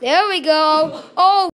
There we go. Oh.